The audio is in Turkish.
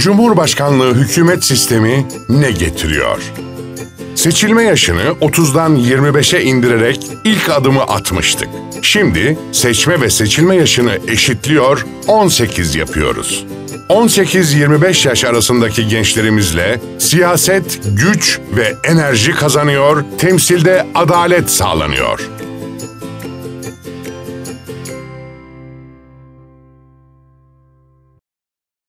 Cumhurbaşkanlığı hükümet sistemi ne getiriyor? Seçilme yaşını 30'dan 25'e indirerek ilk adımı atmıştık. Şimdi seçme ve seçilme yaşını eşitliyor, 18 yapıyoruz. 18-25 yaş arasındaki gençlerimizle siyaset güç ve enerji kazanıyor, temsilde adalet sağlanıyor.